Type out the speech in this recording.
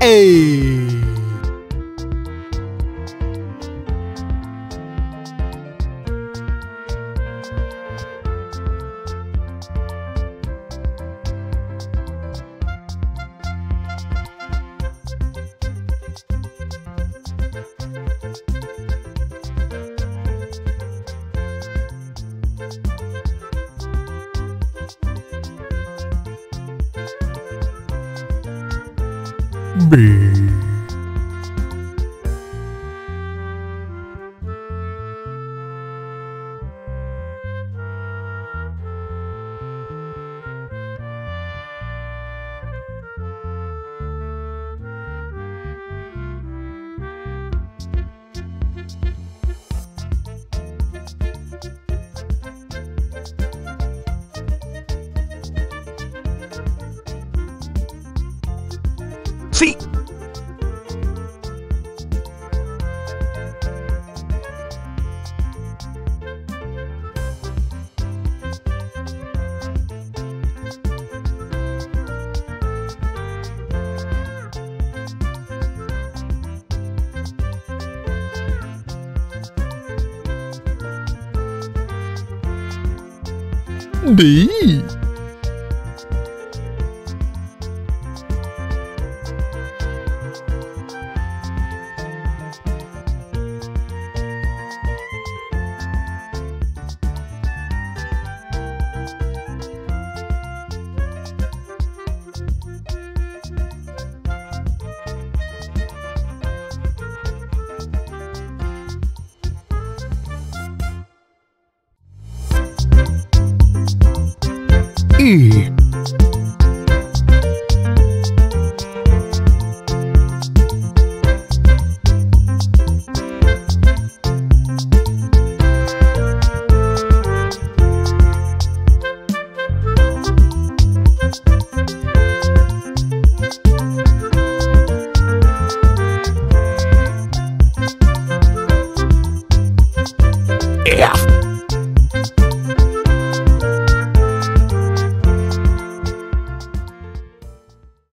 Hey! B C D Hey.